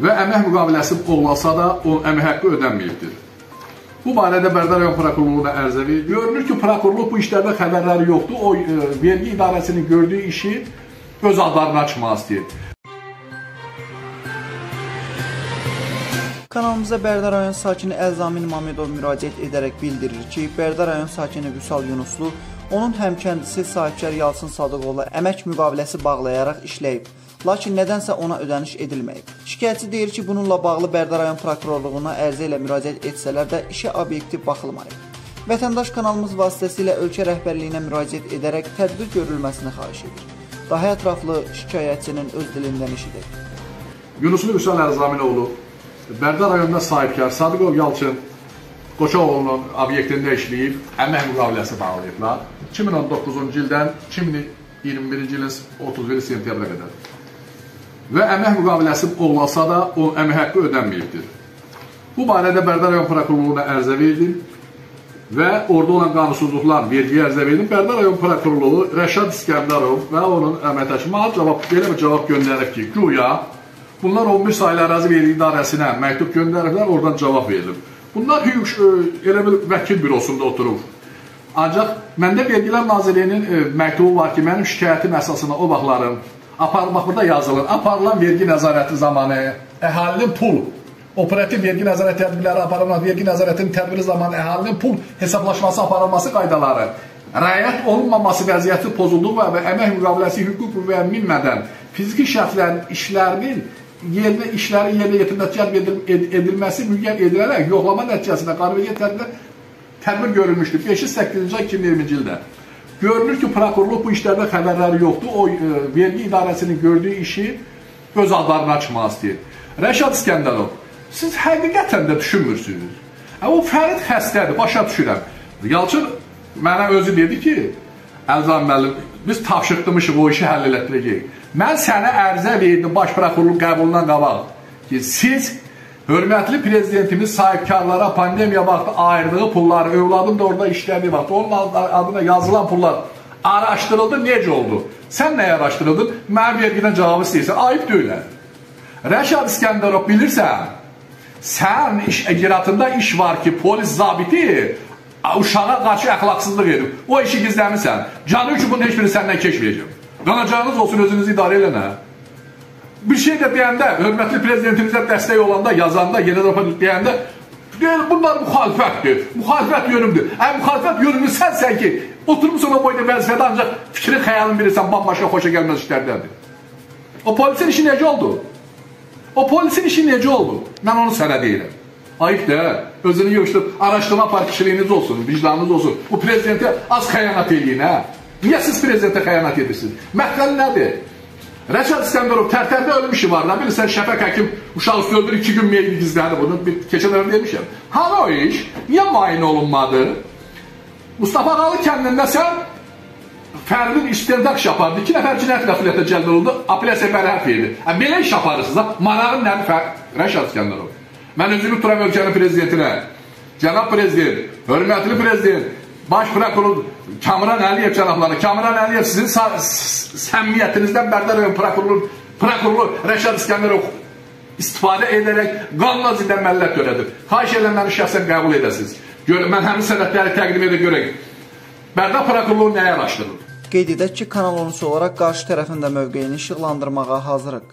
və əmək müqaviləsi olmasa da o əmək haqqı ödənməyibdir. Bu barədə Bərdər rayon prokurorluğuna ərizə verildi. Görünür ki, prokurorluq bu işlərdə xəbərləri yoxdur. O e, vergi idarəsinin gördüyü işi öz adlarına açmaq istəyir. Kanalımıza Bərdər rayon sakini Əlzamin Mamedov müraciət edərək bildirir ki, Bərdər rayon sakini Vüsal Yunuslu onun həmkəndisi sahibkar Yalçın Sadıqoğlu əmək müqaviləsi bağlayaraq işləyib. Lakin nədənsə ona ödəniş edilməyib. Şikayətçi deyir ki, bununla bağlı Bərdə rayon prokurorluğuna ərizə ilə müraciət etsələr də işə obyektiv baxılmayıb. Vətəndaş kanalımız vasitəsilə ölkə rəhbərliyinə müraciət edərək tədbir görülməsini xahiş edir. Daha ətraflı şikayətçinin öz dilindən eşidək. Yunuslu Vüsal Ərzaminoğlu Bərdə rayonunda sahibkar Sadıqov Yalçın Qoçoğlu'nun obyektində işləyib, əmək müqaviləsi bağlayıblar. 2019-cu ildən 2021-ci ilin 31 sentyabra qədər. Və əmək müqaviləsi olmasa da o əmək haqqı ödənməyibdir. Bu barədə Bərdə rayon prokurorluğuna ərizə verdim və orada olan qanunsuzluqlar vergi ərizə verdim. Bərdə rayon prokurorluğu Rəşad İskəndərov və onun əməkdaşı mənə cavab belə bir cavab göndərib ki, güya bunlar 11 saylı ərazi vergi idarəsinə məktub göndəriblər, oradan cavab verilib. Bunlar hüquq elə bir vəkil bürosunda oturur. Ancaq məndə Vergilər Nazirliyinin e, məktubu var ki, mənim şikayətim əsasında o vaxtların aparmaq burada yazılır. Aparılan vergi nəzarəti zamanı əhalinin pul operativ vergi nəzarət tədbirləri aparılmaz, vergi nəzarətinin tədbiri zamanı əhalinin pul hesablaşması aparılması qaydaları rəayət olunmaması vəziyyəti pozulduğu və əmək müqaviləsi hüquq və minmədən fiziki şəxslərin işlərinin yerinə işlərin yerinə yetirməsi cəlb edil edilməsi müəyyən edilərək yoxlama nəticəsində qanuni tədbir tədbir görülmüşdür. 5-8-ci ay 2020-ci ildə. Görünür ki, prokurorluq bu işlərdə xəbərləri yoxdur. O e, vergi idarəsinin gördüyü işi öz adlarına açmaq istəyir. Rəşad İskəndərov, siz həqiqətən də düşünmürsünüz. Hə, o Fərid xəstədir, başa düşürəm. Yalçın mənə özü dedi ki, Əlzam müəllim, biz tapşırdımışıq o işi həll elətdirəcəyik. Mən sənə ərizə verdim baş prokurorluq qəbulundan qabaq ki, siz Hörmətli prezidentimiz sahibkarlara pandemiya vaxtı ayırdığı pulları, övladım da orada işlədiyi vaxt, onun adına yazılan pullar araşdırıldı, necə oldu? Sən nəyə araşdırıldın? Mənim vergidən cavabı istəyirsən, ayıb deyil. Rəşad İskəndərov bilirsən, sən iş əgiratında iş var ki, polis zabiti uşağa qarşı əxlaqsızlıq edib. O işi gizləmirsən. Canı üçün bunun heç birini səndən keçməyəcəm. Qanacağınız olsun, özünüzü idarə edin, hə? Bir şey də deyəndə, hörmətli prezidentimizə dəstək olanda, yazanda, general deyəndə, deyir, bunlar müxalifətdir, müxalifət yönümdür. Ə, müxalifət yönümlü sənsən ki, oturmuşsun o boyda vəzifədə ancaq fikrin, xəyalın bilirsən, bambaşqa xoşa gəlməz işlərdədir. O polisin işi necə oldu? O polisin işi necə oldu? Mən onu sənə deyirəm. Ayıb da, özünü yığışdırıb, araşdırma partikçiliyiniz olsun, vicdanınız olsun. Bu prezidentə az xəyanat eləyin, hə? Niyə siz prezidentə xəyanat edirsiniz? Məhvəl nədir? Rəşad İskəndərov tərtərdə ölüm işi var. Nə bilirsən, Şəfək həkim uşaq üstü öldür, iki gün meyli gizlədi bunu. Bir, keçən əvvəl demişəm. Hanı o iş? Niyə müayinə olunmadı? Mustafa Qalı kəndində sən Fərdin istintaq iş apardı. İki nəfər cinayət məsuliyyətə cəlb olundu. Apellyasiya bərhət verdi. Ə, belə iş aparırsınız ha? Marağın nədir fər? Rəşad İskəndərov. Mən özümü tuturam ölkənin prezidentinə. Cənab prezident, hörmətli prezident, Baş prokuror Kamran Əliyev cənabları, Kamran Əliyev sizin səmimiyyətinizdən Bərdər rayon prokuror, prokuror Rəşad İskəndərov istifadə edərək qanla zidd əməliyyat törədir. Xahiş edirəm məni şəxsən qəbul edəsiniz. Gör, mən həmin sənədləri təqdim edə görək. Bərdə prokurorluğu nəyə araşdırır? Qeyd edək ki, kanal 13 olaraq qarşı tərəfin də mövqeyini işıqlandırmağa hazırıq.